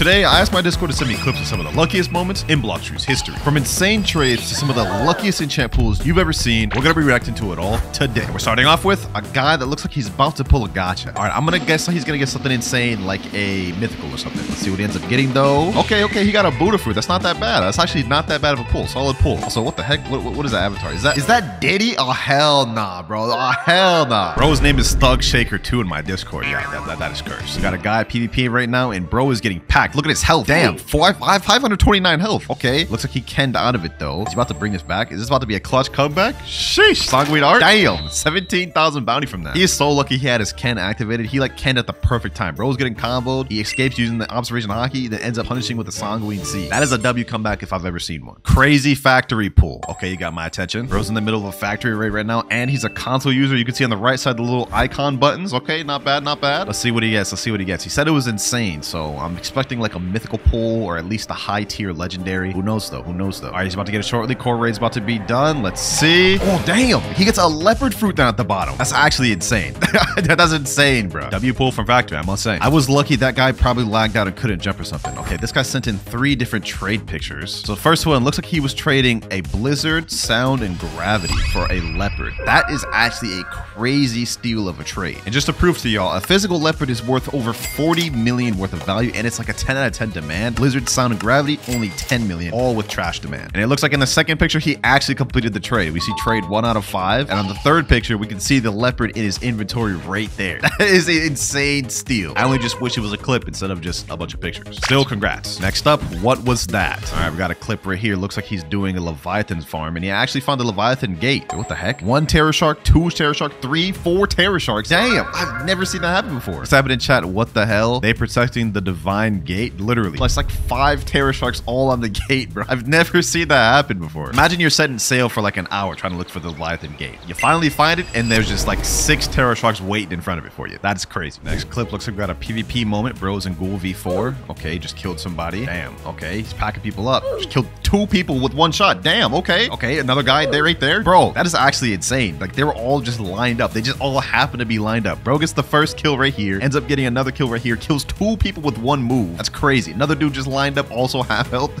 Today, I asked my Discord to send me clips of some of the luckiest moments in Blox Fruits history. From insane trades to some of the luckiest enchant pools you've ever seen, we're gonna be reacting to it all today. We're starting off with a guy that looks like he's about to pull a gotcha. All right, I'm gonna guess he's gonna get something insane like a mythical or something. Let's see what he ends up getting though. Okay, okay, he got a Buddha fruit. That's not that bad. That's actually not that bad of a pull. Solid pull. Also, what the heck? What, what, what is that avatar? Is that is that Diddy? Oh hell nah, bro. Oh hell nah. Bro's name is Thug Shaker 2 in my Discord. Yeah, that, that, that is cursed. We got a guy PvP right now, and bro is getting packed. Look at his health. Damn, four, five, 529 health. Okay, looks like he canned out of it though. He's about to bring this back. Is this about to be a clutch comeback? Sheesh. Sanguine Art. Damn, 17,000 bounty from that. He is so lucky he had his Ken activated. He like Ken at the perfect time. Bro's getting comboed. He escapes using the observation haki, then ends up punishing with the Sanguine C. That is a W comeback if I've ever seen one. Crazy factory pool. Okay, you got my attention. Bro's in the middle of a factory raid right now, and he's a console user. You can see on the right side the little icon buttons. Okay, not bad, not bad. Let's see what he gets. Let's see what he gets. He said it was insane, so I'm expecting like a mythical pull or at least a high tier legendary. Who knows though? Who knows though? All right, he's about to get it shortly. Core raid's about to be done. Let's see. Oh, damn. He gets a leopard fruit down at the bottom. That's actually insane. That's insane, bro. W pull from factory, I must say. I was lucky that guy probably lagged out and couldn't jump or something. Okay, this guy sent in three different trade pictures. So first one looks like he was trading a blizzard, sound, and gravity for a leopard. That is actually a crazy steal of a trade. And just to prove to y'all, a physical leopard is worth over 40 million worth of value, and it's like a 10 out of 10 demand. Blizzard, sound, and gravity, only 10 million, all with trash demand. And it looks like in the second picture, he actually completed the trade. We see trade one out of five. And on the third picture, we can see the leopard in his inventory right there. That is an insane steal. I only just wish it was a clip instead of just a bunch of pictures. Still, congrats. Next up, what was that? All right, we got a clip right here. Looks like he's doing a Leviathan farm, and he actually found the Leviathan gate. What the heck? One Terror Shark, two Terror Shark, three, four Terror Sharks. Damn, I've never seen that happen before. Just happening in chat. What the hell? They protecting the Divine Gate? Literally. It's like five Terror Sharks all on the gate, bro. I've never seen that happen before. Imagine you're setting sail for like an hour trying to look for the Leviathan Gate. You finally find it, and there's just like six Terror Sharks waiting in front of it for you. That's crazy. Next clip looks like we got a PvP moment. Bros and Ghoul V4. Okay, just killed somebody. Damn. Okay, he's packing people up. Just killed two people with one shot. Damn. Okay. Okay, another guy there right there. Bro, that is actually insane. Like they were all just lined up. They just all happen to be lined up. Bro gets the first kill right here. Ends up getting another kill right here. Kills two people with one move. That's crazy. Another dude just lined up, also half health.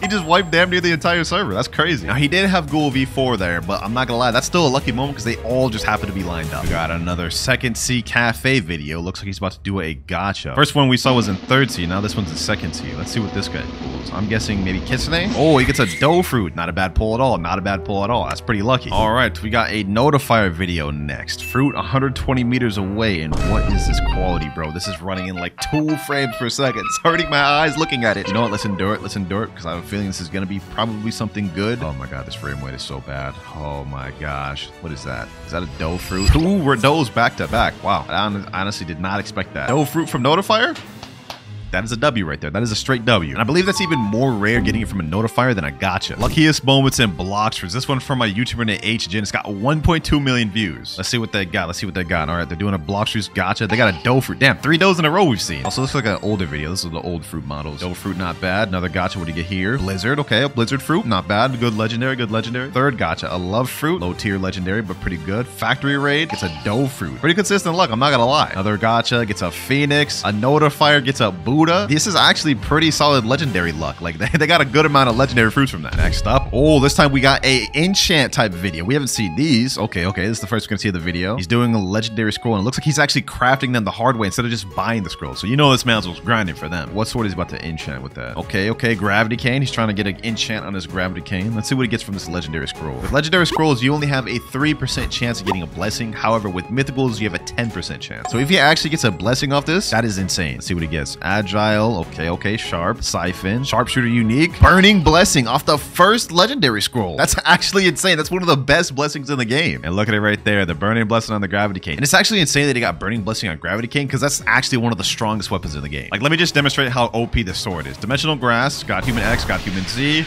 he just wiped damn near the entire server. That's crazy. Now, he did have Ghoul V4 there, but I'm not gonna lie, that's still a lucky moment because they all just happen to be lined up. We got another second sea cafe video. Looks like he's about to do a gotcha. First one we saw was in third sea. Now this one's in second sea. Let's see what this guy pulls. I'm guessing maybe Kitsune. Oh, he gets a dough fruit. Not a bad pull at all. Not a bad pull at all. That's pretty lucky. All right, we got a notifier video next. Fruit 120 meters away. And what is this quality, bro? This is running in like two frames per second. Hurting my eyes looking at it. You know what? Let's endure it. Let's endure it because I have a feeling this is gonna be probably something good. Oh my god, this frame rate is so bad. Oh my gosh. What is that? Is that a dough fruit? Two were doughs back to back. Wow. I honestly did not expect that. Dough fruit from Notifier? That is a W right there. That is a straight W. And I believe that's even more rare getting it from a notifier than a gotcha. Luckiest moments in Blox Fruits. This one from my YouTuber named HGen. It's got 1.2 million views. Let's see what they got. Let's see what they got. All right, they're doing a Blox Fruits gotcha. They got a dough fruit. Damn, three doughs in a row we've seen. Also, looks like an older video. This is the old fruit models. Dough fruit, not bad. Another gotcha. What do you get here? Blizzard. Okay, a blizzard fruit. Not bad. Good legendary. Good legendary. Third gotcha. A love fruit. Low tier legendary, but pretty good. Factory raid gets a dough fruit. Pretty consistent luck. I'm not gonna lie. Another gotcha gets a phoenix. A notifier gets a Buddha. This is actually pretty solid legendary luck. Like they, they got a good amount of legendary fruits from that. Next up, oh, this time we got a enchant type video. We haven't seen these. Okay, okay, this is the first we're gonna see of the video. He's doing a legendary scroll, and it looks like he's actually crafting them the hard way instead of just buying the scroll. So you know this man's was grinding for them. What sword is about to enchant with that? Okay, okay, gravity cane. He's trying to get an enchant on his gravity cane. Let's see what he gets from this legendary scroll. With legendary scrolls, you only have a 3% chance of getting a blessing. However, with mythicals, you have a 10% chance. So if he actually gets a blessing off this, that is insane. Let's see what he gets. Agile, okay, okay, sharp, Siphon, Sharpshooter Unique, Burning Blessing off the first Legendary Scroll. That's actually insane. That's one of the best blessings in the game. And look at it right there, the Burning Blessing on the Gravity Cane. And it's actually insane that he got Burning Blessing on Gravity Cane because that's actually one of the strongest weapons in the game. Like, let me just demonstrate how OP this sword is. Dimensional Grass, got Human X, got Human Z.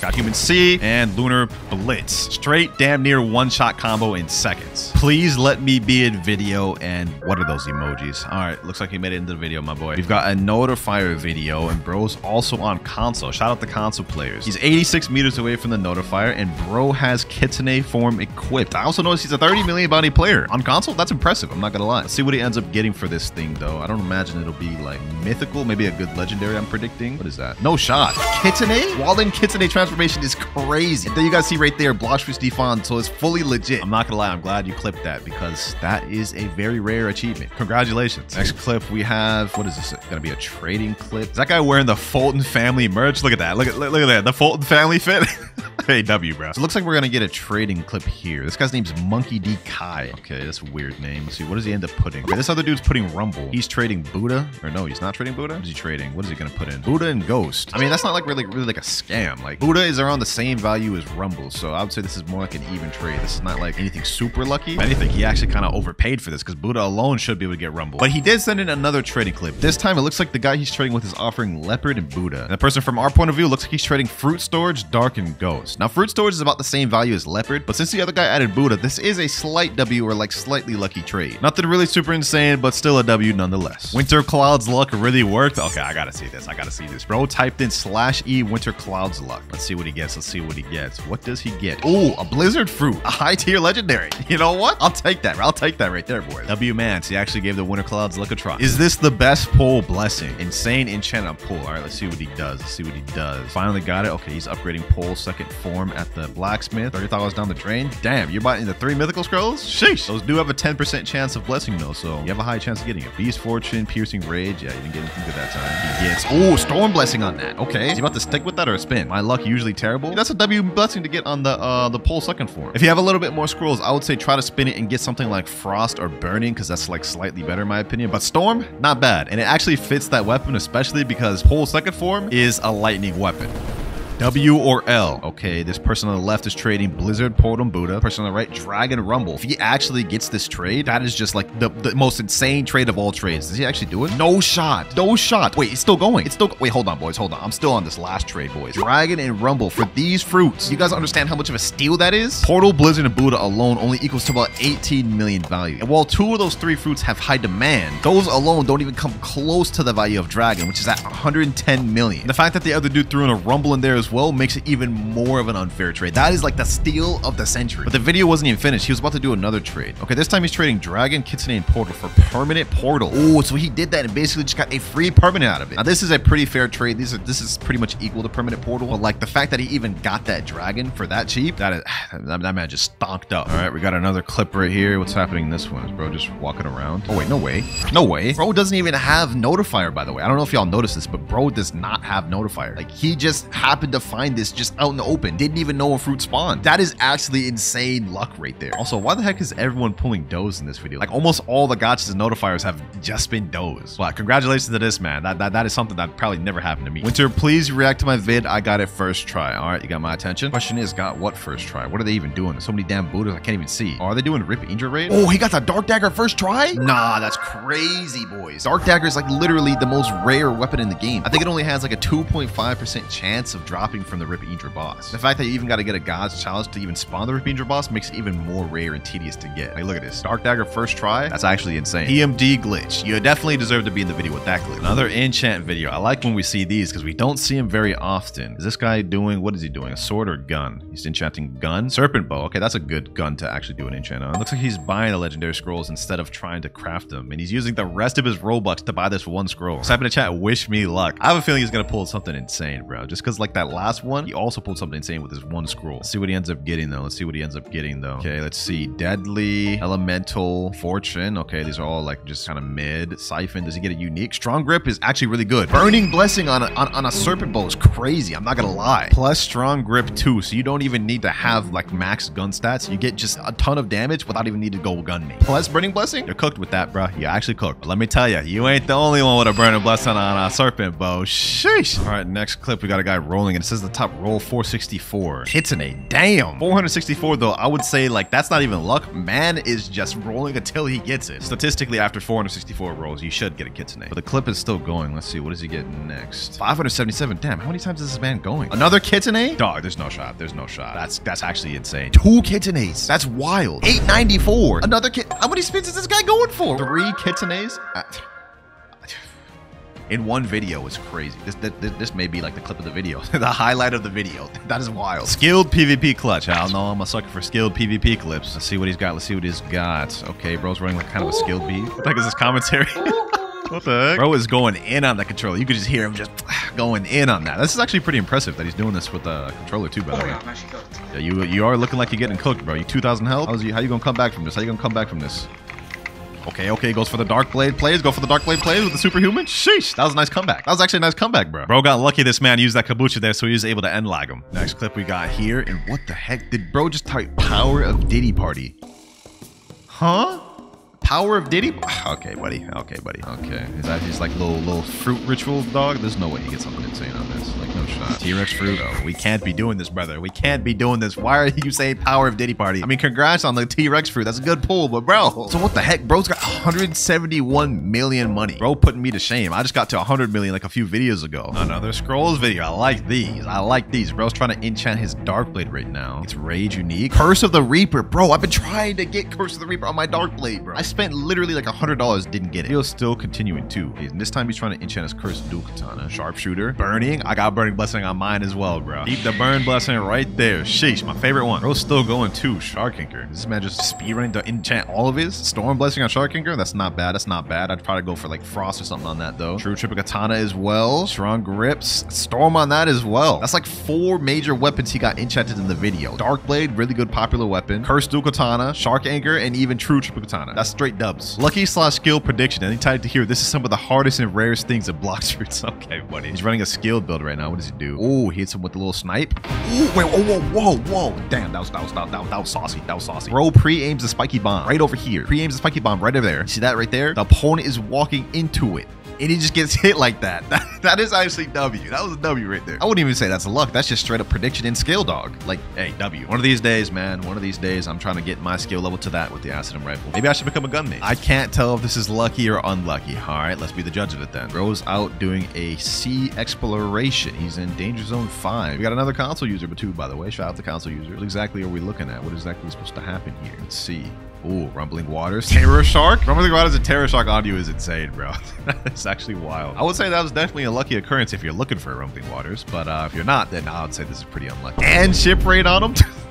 Got Human C and Lunar Blitz. Straight damn near one-shot combo in seconds. Please let me be in video and what are those emojis? All right, looks like he made it into the video, my boy. We've got a notifier video and bro's also on console. Shout out the console players. He's 86 meters away from the notifier and bro has Kitsune form equipped. I also noticed he's a 30 million bounty player. On console, that's impressive. I'm not gonna lie. Let's see what he ends up getting for this thing though. I don't imagine it'll be like mythical, maybe a good legendary I'm predicting. What is that? No shot. Kitsune? Walden Kitsune transformation is crazy. Then you guys see right there, Bloxfruit's defund, so it's fully legit. I'm not gonna lie, I'm glad you clipped that because that is a very rare achievement. Congratulations. Next clip we have, what is this? Gonna be a trading clip. Is that guy wearing the Fulton family merch? Look at that. Look at look at that. The Fulton family fit. hey, W, bro. So it looks like we're gonna get a trading clip here. This guy's name's Monkey D Kai. Okay, that's a weird name. Let's see, what does he end up putting? Okay, this other dude's putting Rumble. He's trading Buddha, or no, he's not trading Buddha. What is he trading? What is he gonna put in? Buddha and Ghost. I mean, that's not like really, really like a scam. Like Buddha is around the same value as Rumble, so I would say this is more like an even trade. This is not like anything super lucky. If anything, he actually kind of overpaid for this because Buddha alone should be able to get Rumble. But he did send in another trading clip. This time, it looks like the guy he's trading with is offering Leopard and Buddha. And the person from our point of view looks like he's trading Fruit Storage, Dark, and Ghost. Now, Fruit Storage is about the same value as Leopard, but since the other guy added Buddha, this is a slight W or like slightly lucky trade. Nothing really super insane, but still a W nonetheless. WinterKloudz luck really worked. Okay, I gotta see this. I gotta see this. Bro typed in slash E WinterKloudz luck. Let's see what he gets. Let's see what he gets. What does he get? Oh, a Blizzard Fruit, a high tier legendary. You know what? I'll take that. I'll take that right there, boys. W Mance, he actually gave the WinterKloudz look a try. Is this the best pull blessing? Insane enchantment pull. All right, let's see what he does. Let's see what he does. Finally got it. Okay, he's upgrading pole second form at the blacksmith. $30 down the drain. Damn, you're buying the three mythical scrolls? Sheesh. Those do have a 10% chance of blessing though, so you have a high chance of getting it. Beast Fortune, Piercing Rage. Yeah, you didn't get anything good that time. He gets, oh, Storm Blessing on that. Okay. Is he about to stick with that or spin? My luck usually terrible. That's a W blessing to get on the uh the pole second form. If you have a little bit more scrolls, I would say try to spin it and get something like Frost or Burning because that's like slightly better in my opinion. But Storm, not bad. And it actually fits that weapon, especially because pole second form is a lightning weapon. W or L. Okay, this person on the left is trading Blizzard, Portal, Buddha. Person on the right, Dragon Rumble. If he actually gets this trade, that is just like the, the most insane trade of all trades. Does he actually do it? No shot. No shot. Wait, it's still going. It's still. Wait, hold on, boys. Hold on. I'm still on this last trade, boys. Dragon and Rumble for these fruits. You guys understand how much of a steal that is? Portal, Blizzard, and Buddha alone only equals to about 18 million value. And while two of those three fruits have high demand, those alone don't even come close to the value of Dragon, which is at 110 million. The fact that the other dude threw in a Rumble in there well makes it even more of an unfair trade. That is like the steal of the century. But the video wasn't even finished. He was about to do another trade. Okay, this time he's trading Dragon, Kitsune, and Portal for permanent Portal. Oh, so he did that and basically just got a free permanent out of it. Now, this is a pretty fair trade. These are this is pretty much equal to permanent Portal. But like the fact that he even got that Dragon for that cheap, that is that, that man just stonked up. All right, we got another clip right here. What's happening in this one? Is bro just walking around? Oh wait, no way, no way. Bro doesn't even have notifier by the way. I don't know if y'all noticed this, but bro does not have notifier. Like he just happened to find this just out in the open. Didn't even know a fruit spawned. That is actually insane luck right there. Also, why the heck is everyone pulling does in this video? Like almost all the gotchas and notifiers have just been does. But congratulations to this man. That, that that is something that probably never happened to me. Winter, please react to my vid. I got it first try. All right, you got my attention. Question is, got what first try? What are they even doing? So many damn Buddhas I can't even see. are they doing Rip Indra Raid? Oh, he got the Dark Dagger first try? Nah, that's crazy, boys. Dark Dagger is like literally the most rare weapon in the game. I think it only has like a 2.5% chance of dropping from the Rip Indra boss. The fact that you even got to get a God's Chalice to even spawn the Rip Indra boss makes it even more rare and tedious to get. Like, look at this. Dark Dagger first try? That's actually insane. PMD glitch. You definitely deserve to be in the video with that glitch. Another enchant video. I like when we see these because we don't see them very often. Is this guy doing, what is he doing? A sword or gun? He's enchanting gun? Serpent bow. Okay, that's a good gun to actually do an enchant on. Looks like he's buying the legendary scrolls instead of trying to craft them. And he's using the rest of his Robux to buy this one scroll. Type in the chat, wish me luck. I have a feeling he's going to pull something insane, bro. Just because like that last one, he also pulled something insane with his one scroll. Let's see what he ends up getting though. Let's see what he ends up getting though. Okay, let's see. Deadly, Elemental, Fortune. Okay, these are all like just kind of mid. Siphon. Does he get a unique? Strong Grip is actually really good. Burning Blessing on a, on, on a Serpent Bow is crazy. I'm not gonna lie. Plus Strong Grip too, so you don't even need to have like max gun stats. You get just a ton of damage without even needing to go gun me. Plus Burning Blessing, you're cooked with that, bro. You actually cooked. Let me tell you, you ain't the only one with a Burning Blessing on a Serpent Bow. Sheesh. All right, next clip, we got a guy rolling and it says the top roll 464. Kitsune, damn. 464 though, I would say like that's not even luck. Man is just rolling until he gets it. Statistically, after 464 rolls, you should get a Kitsune. But the clip is still going. Let's see, what does he get next? 577. Damn, how many times is this man going? Another Kitsune? Dog, there's no shot. There's no shot. That's that's actually insane. Two Kitsunes. That's wild. 894. Another kit. How many spins is this guy going for? Three Kitsunes? Uh, in one video is crazy. This, this this may be like the clip of the video, the highlight of the video. That is wild. Skilled PvP clutch. I don't know. I'm a sucker for skilled PvP clips. Let's see what he's got. Let's see what he's got. Okay, bro's running like kind of a skilled beat. What the heck is this commentary? what the heck? Bro is going in on the controller. You could just hear him just going in on that. This is actually pretty impressive that he's doing this with the controller too, by the way. Yeah, you you are looking like you're getting cooked, bro. You 2,000 health. How's you, how you gonna come back from this? How you gonna come back from this? Okay, okay, goes for the Dark Blade plays. Go for the Dark Blade plays with the Superhuman. Sheesh, that was a nice comeback. That was actually a nice comeback, bro. Bro got lucky this man used that Kabucha there, so he was able to end lag him. Next clip we got here, and what the heck? Did bro just type Power of Diddy Party? Huh? Power of Diddy? Okay, buddy. Okay, buddy. Okay. Is that just like little little fruit ritual dog? There's no way he gets something insane on this. Like, no shot. T-Rex fruit? Oh, we can't be doing this, brother. We can't be doing this. Why are you saying Power of Diddy Party? I mean, congrats on the T-Rex fruit. That's a good pull, but bro. So what the heck? Bro's got 171 million money. Bro putting me to shame. I just got to 100 million like a few videos ago. Another Scrolls video. I like these. I like these. Bro's trying to enchant his Dark Blade right now. It's Rage Unique. Curse of the Reaper. Bro, I've been trying to get Curse of the Reaper on my Dark Blade, bro. I spent literally like a hundred dollars, didn't get it. He's still continuing too. And this time he's trying to enchant his cursed dual katana. Sharpshooter. Burning. I got burning blessing on mine as well, bro. Keep the burn blessing right there. Sheesh, my favorite one. Bro's still going too. Shark Anchor. This man just speedrunning to enchant all of his. Storm blessing on Shark Anchor. That's not bad. That's not bad. I'd probably go for like frost or something on that though. True triple katana as well. Strong grips. Storm on that as well. That's like four major weapons he got enchanted in the video. Dark Blade, really good popular weapon. Cursed dual katana, Shark Anchor, and even True triple katana. That's straight dubs. Lucky slash skill prediction. Anytime to hear this is some of the hardest and rarest things in Blox Fruits. Okay, buddy. He's running a skill build right now. What does he do? Oh, hits him with a little snipe. Ooh, wait, whoa, whoa, whoa, whoa. Damn, that was that was that, that, that was saucy. That was saucy. Bro pre-aims a spiky bomb right over here. Pre-aims a spiky bomb right over there. See that right there? The opponent is walking into it and he just gets hit like that. that. That is actually W. That was a W right there. I wouldn't even say that's luck. That's just straight up prediction in scale dog. Like, hey, W. One of these days, man, one of these days, I'm trying to get my skill level to that with the Acidum rifle. Maybe I should become a gunmate. I can't tell if this is lucky or unlucky. All right, let's be the judge of it then. Bro's out doing a sea exploration. He's in Danger Zone 5. We got another console user, but two, by the way. Shout out to console user. What exactly are we looking at? What exactly is supposed to happen here? Let's see. Ooh, Rumbling Waters. Terror Shark? Rumbling Waters and Terror Shark audio is insane, bro. it's actually wild. I would say that was definitely a lucky occurrence if you're looking for Rumbling Waters, but uh, if you're not, then I would say this is pretty unlucky. And ship raid on him?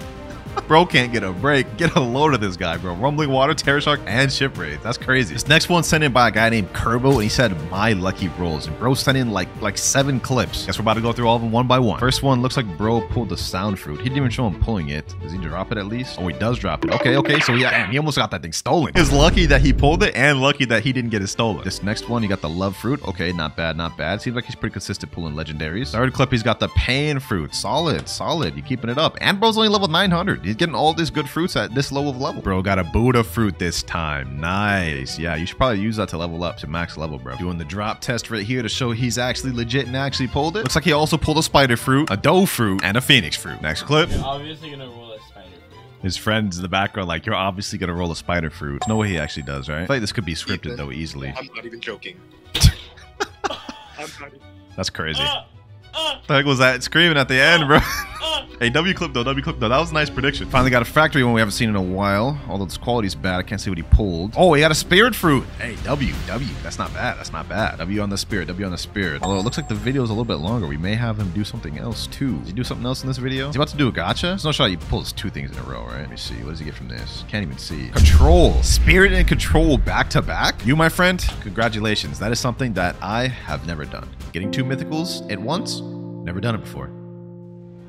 Bro can't get a break. Get a load of this guy, bro. Rumbling Water, Terror Shark, and Ship Raid. That's crazy. This next one sent in by a guy named Kerbo, and he said, my lucky rolls. And bro sent in like like seven clips. Guess we're about to go through all of them one by one. First one looks like bro pulled the sound fruit. He didn't even show him pulling it. Does he drop it at least? Oh, he does drop it. Okay, okay. So yeah, damn, he almost got that thing stolen. He was lucky that he pulled it and lucky that he didn't get it stolen. This next one, you got the love fruit. Okay, not bad, not bad. Seems like he's pretty consistent pulling legendaries. Third clip, he's got the pain fruit. Solid, solid. You keeping it up. And bro's only level 900. He's getting all this good fruits at this low of level. Bro got a Buddha fruit this time. Nice. Yeah, you should probably use that to level up to max level, bro. Doing the drop test right here to show he's actually legit and actually pulled it. Looks like he also pulled a spider fruit, a dough fruit, and a phoenix fruit. Next clip. You're obviously gonna roll a spider fruit. His friends in the background like, you're obviously gonna roll a spider fruit. There's no way he actually does, right? I feel like this could be scripted though easily. I'm not even joking. I'm not even... That's crazy. Ah! Ah! the heck was that screaming at the end, bro? hey, W clip though, W clip though. That was a nice prediction. Finally got a factory one we haven't seen in a while. Although its quality's bad, I can't see what he pulled. Oh, he got a spirit fruit. Hey, W, W. That's not bad. That's not bad. W on the spirit, W on the spirit. Although it looks like the video's a little bit longer. We may have him do something else too. Does he do something else in this video? Is he about to do a gotcha? There's no shot he pulls two things in a row, right? Let me see. What does he get from this? Can't even see. Control. Spirit and control back to back. You, my friend, congratulations. That is something that I have never done. Getting two mythicals at once, never done it before.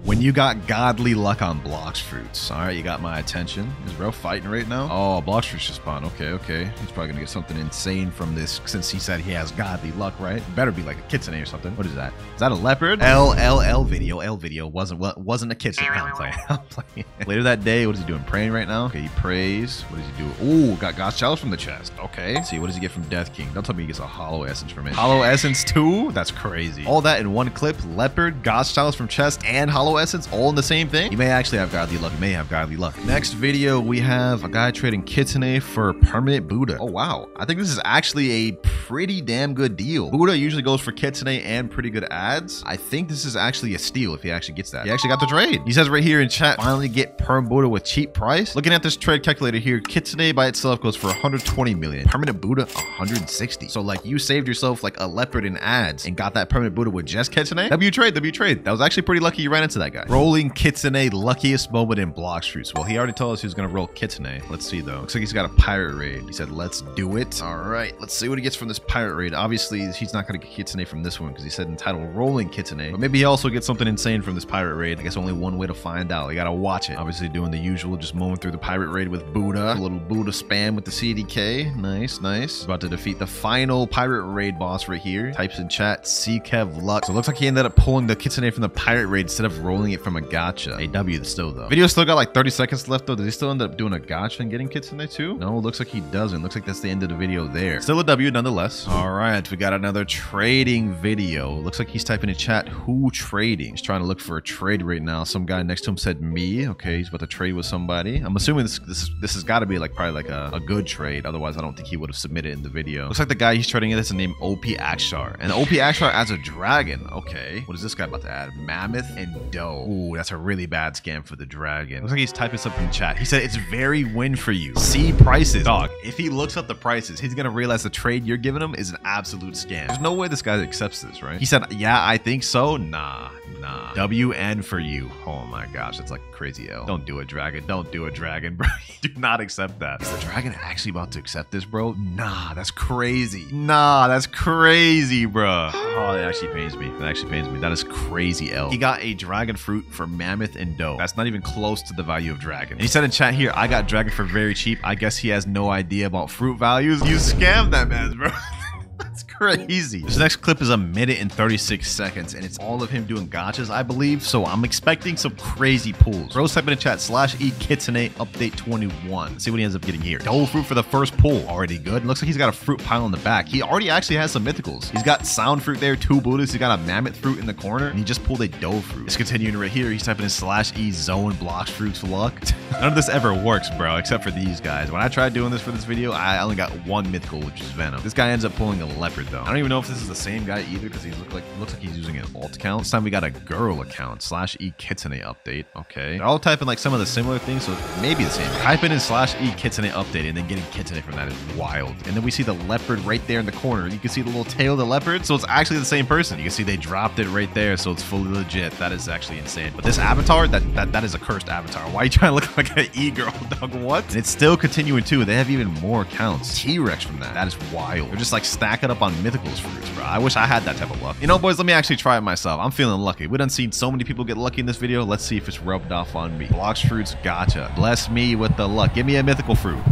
When you got godly luck on Blox Fruits. All right, you got my attention. Is bro fighting right now? Oh, Blox Fruits just spawned. Okay, okay. He's probably gonna get something insane from this since he said he has godly luck, right? Better be like a kitsune or something. What is that? Is that a leopard? L L L video. L video wasn't what wasn't a kitsune. I'm playing. I'm playing. Later that day, what is he doing? Praying right now? Okay, he prays. What does he do? Ooh, got God's chalice from the chest. Okay. Let's see, what does he get from Death King? Don't tell me he gets a hollow essence from it. Hollow essence too? That's crazy. All that in one clip. Leopard, God's chalice from chest, and hollow essence all in the same thing. You may actually have godly luck. You may have godly luck. Next video, we have a guy trading kitsune for permanent Buddha. Oh wow. I think this is actually a pretty damn good deal. Buddha usually goes for kitsune and pretty good ads. I think this is actually a steal if he actually gets that. He actually got the trade. He says right here in chat, finally get perm Buddha with cheap price. Looking at this trade calculator here, kitsune by itself goes for 120 million. Permanent Buddha 160. So like you saved yourself like a leopard in ads and got that permanent Buddha with just kitsune. W trade, W trade. That was actually pretty lucky you ran into that guy. Rolling kitsune luckiest moment in Blox Fruits. Well, he already told us he was gonna roll kitsune. Let's see though. Looks like he's got a pirate raid. He said, let's do it. All right, let's see what he gets from this pirate raid. Obviously, he's not gonna get kitsune from this one because he said entitled rolling kitsune. But maybe he also gets something insane from this pirate raid. I guess only one way to find out. You gotta watch it. Obviously doing the usual, just mowing through the pirate raid with Buddha. A little Buddha spam with the CDK. Nice, nice. About to defeat the final pirate raid boss right here. Types in chat, CKev Luck. So it looks like he ended up pulling the kitsune from the pirate raid instead of rolling it from a gacha. A W still though. Video still got like 30 seconds left though. Does he still end up doing a gacha and getting kitsune too? No, looks like he doesn't. Looks like that's the end of the video there. Still a W nonetheless. All right, we got another trading video. Looks like he's typing in chat, who trading? He's trying to look for a trade right now. Some guy next to him said me. Okay, he's about to trade with somebody. I'm assuming this this, this has got to be like probably like a, a good trade. Otherwise, I don't think he would have submitted in the video. Looks like the guy he's trading in is named OP Akshar. And OP Akshar adds a dragon. Okay. What is this guy about to add? Mammoth and Dough. Ooh, that's a really bad scam for the dragon. Looks like he's typing something in chat. He said it's very win for you. See prices. Dog, if he looks up the prices, he's gonna realize the trade you're giving him is an absolute scam. There's no way this guy accepts this, right? He said, yeah, I think so. Nah, nah. WN for you. Oh my gosh, that's like crazy L. Don't do it, dragon. Don't do it, dragon, bro. do not accept that. Is the dragon actually about to accept this, bro? Nah, that's crazy. Nah, that's crazy, bro. Oh, that actually pains me. That actually pains me. That is crazy L. He got a dragon fruit for mammoth and dough. That's not even close to the value of dragon. And he said in chat here, I got dragon for very cheap. I guess he has no idea about fruit values. You scammed that man, bro. Crazy. This next clip is a minute and 36 seconds, and it's all of him doing gotchas, I believe. So I'm expecting some crazy pulls. Bro, type in the chat slash e kitsune update 21. Let's see what he ends up getting here. Double fruit for the first pull. Already good. Looks like he's got a fruit pile in the back. He already actually has some mythicals. He's got sound fruit there, two Buddhas. He's got a mammoth fruit in the corner, and he just pulled a dough fruit. It's continuing right here. He's typing in slash e zone blocks fruits luck. None of this ever works, bro, except for these guys. When I tried doing this for this video, I only got one mythical, which is Venom. This guy ends up pulling a leopard, though. I don't even know if this is the same guy either, because he look like looks like he's using an alt account. This time we got a girl account, slash e kitsune update. Okay. They're all typing like some of the similar things, so maybe the same. Typing in slash e kitsune update and then getting kitsune from that is wild. And then we see the leopard right there in the corner. You can see the little tail of the leopard, so it's actually the same person. You can see they dropped it right there, so it's fully legit. That is actually insane. But this avatar, that that, that is a cursed avatar. Why are you trying to look like an e-girl, dog? What? And it's still continuing too. They have even more accounts. T-Rex from that. That is wild. They're just like stacking up on mythicals fruits, bro. I wish I had that type of luck. You know, boys, let me actually try it myself. I'm feeling lucky. We done seen so many people get lucky in this video. Let's see if it's rubbed off on me. Blox Fruits, gotcha. Bless me with the luck. Give me a mythical fruit.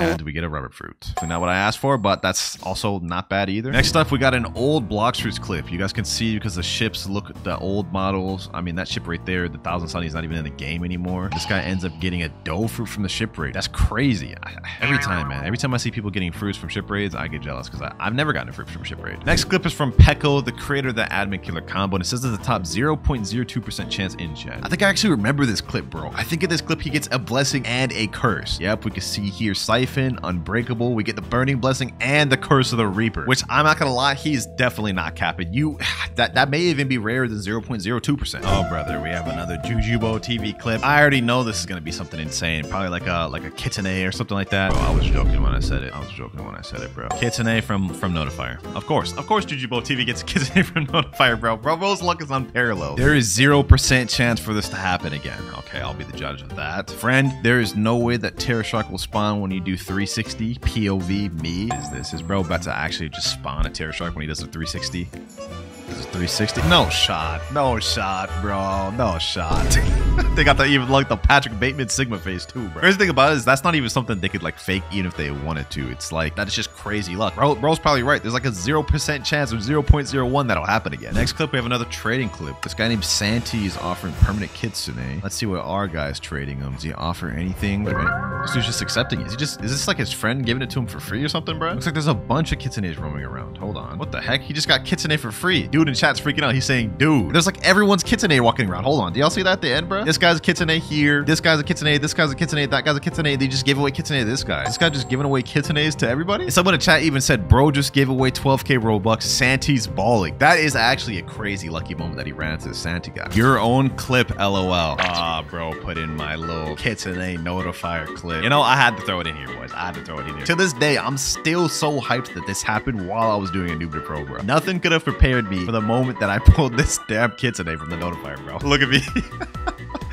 And we get a rubber fruit. Not what I asked for, but that's also not bad either. Next up, we got an old Blox Fruits clip. You guys can see because the ships look the old models. I mean, that ship right there, the Thousand Sunny is not even in the game anymore. This guy ends up getting a dough fruit from the ship raid. That's crazy. I, every time, man. Every time I see people getting fruits from ship raids, I get jealous because I've never gotten a fruit from ship raid. Next clip is from Peko, the creator of the admin killer combo, and it says there's a top 0.02% chance in chat. I think I actually remember this clip, bro. I think in this clip he gets a blessing and a curse. Yep, we can see here Siphon, Unbreakable. We get the Burning Blessing and the Curse of the Reaper, which I'm not gonna lie, he's definitely not capping. You that that may even be rarer than 0.02%. Oh, brother, we have another Jujubo TV clip. I already know this is gonna be something insane, probably like a like a Kitsune or something like that. Oh, I was joking when I said it. I was joking when I said it, bro. Kitsune from from Notifier, of course, of course. Jujubo TV gets Kitsune from Notifier, bro. Bro, bro's luck is unparalleled. There is zero percent chance for this to happen again. Okay, I'll be the judge of that. Friend, there is no way that Terror Shark will spawn when you do 360 POV me. Is this? Is bro about to actually just spawn a Terror Shark when he does a 360? This is 360. No shot. No shot, bro. No shot. they got the even like the Patrick Bateman Sigma face too, bro. Crazy thing about it is that's not even something they could like fake even if they wanted to. It's like that is just crazy luck. Bro, bro's probably right. There's like a 0% chance of 0.01 that'll happen again. Next clip, we have another trading clip. This guy named Santi is offering permanent kitsune. Let's see what our guy's trading him. Does he offer anything? This dude's just accepting it. Is he just is this like his friend giving it to him for free or something, bro? Looks like there's a bunch of kitsunes roaming around. Hold on. What the heck? He just got kitsune for free. Dude in chat's freaking out. He's saying, dude, there's like everyone's kitsune walking around. Hold on. Do y'all see that at the end, bro? This guy's a kitsune here. This guy's a kitsune. This guy's a kitsune. That guy's a kitsune. They just gave away kitsune to this guy. This guy just giving away kitsunes to everybody? Someone in chat even said, bro just gave away 12k Robux. Santi's balling. That is actually a crazy lucky moment that he ran into the Santi guy. Your own clip, lol. Ah, bro, put in my little kitsune notifier clip. You know, I had to throw it in here, boys. I had to throw it in here. To this day, I'm still so hyped that this happened while I was doing a Noob to Pro, bro. Nothing could have prepared me for the moment that I pulled this damn kitsune from the notifier, bro. Look at me.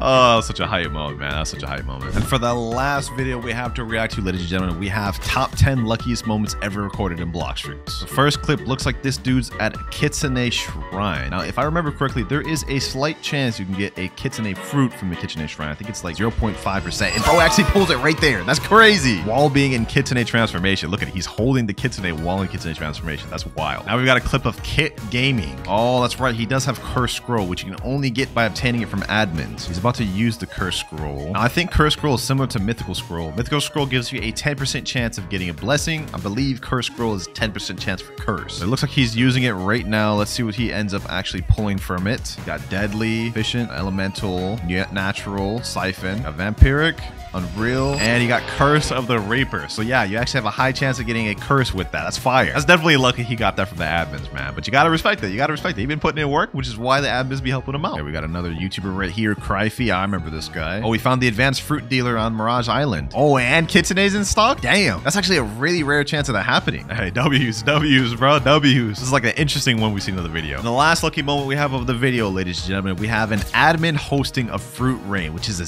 Oh, such a hype moment, man. That's such a hype moment. And for the last video we have to react to, ladies and gentlemen, we have top 10 luckiest moments ever recorded in Bloxfruits. The first clip looks like this dude's at Kitsune Shrine. Now, if I remember correctly, there is a slight chance you can get a Kitsune fruit from the Kitsune Shrine. I think it's like 0.5%. And bro actually pulls it right there. That's crazy. While being in Kitsune Transformation, look at it. He's holding the Kitsune while in Kitsune Transformation. That's wild. Now we've got a clip of Kitt Gaming. Oh, that's right. He does have Curse Scroll, which you can only get by obtaining it from admins. He's about to use the Curse Scroll. Now, I think Curse Scroll is similar to Mythical Scroll. Mythical Scroll gives you a 10% chance of getting a blessing. I believe Curse Scroll is 10% chance for Curse. It looks like he's using it right now. Let's see what he ends up actually pulling from it. got Deadly, Efficient, Elemental, Natural, Siphon, a Vampiric, Unreal, and you got Curse of the Reaper. So yeah, you actually have a high chance of getting a curse with that. That's fire. That's definitely lucky he got that from the admins, man. But you gotta respect it. You gotta respect it. He's been putting in work, which is why the admins be helping him out. Okay, we got another YouTuber right here, Cryfy. I remember this guy. Oh, we found the advanced fruit dealer on Mirage Island. Oh, and Kitsune's in stock? Damn. That's actually a really rare chance of that happening. Hey, W's, W's, bro, W's. This is like an interesting one we've seen in the video. And the last lucky moment we have of the video, ladies and gentlemen, we have an admin hosting a fruit rain, which is a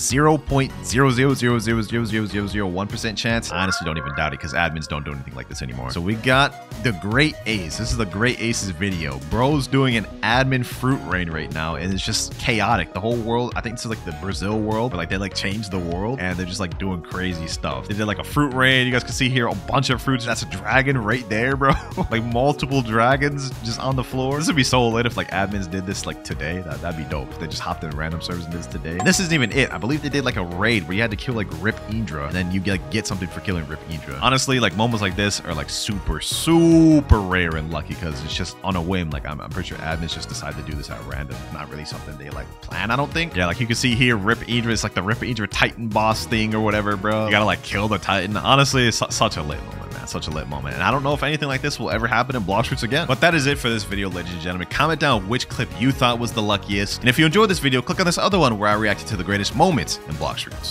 0.000000001% chance. I honestly don't even doubt it because admins don't do anything like this anymore. So we got the Great Ace. This is the Great Aces video. Bro's doing an admin fruit rain right now, and it's just chaotic. The whole world, I think this is like the Brazil world, where like they like changed the world and they're just like doing crazy stuff. They did like a fruit rain. You guys can see here a bunch of fruits. That's a dragon right there, bro. like multiple dragons just on the floor. This would be so lit if like admins did this like today. That, that'd be dope. They just hopped in random servers and did this today. And this isn't even it. I believe they did like a raid where you had to kill like Rip Indra and then you like get something for killing Rip Indra. Honestly, like moments like this are like super, super rare and lucky because it's just on a whim. Like I'm, I'm pretty sure admins just decide to do this at random. Not really something they like plan, I don't think. Yeah, like you can see here, Rip Indra is like the Rip Indra Titan boss thing or whatever, bro. You gotta like kill the Titan. Honestly, it's su- such a lit moment, man. Such a lit moment. And I don't know if anything like this will ever happen in Bloxfruits again. But that is it for this video, ladies and gentlemen. Comment down which clip you thought was the luckiest. And if you enjoyed this video, click on this other one where I reacted to the greatest moments in Bloxfruits.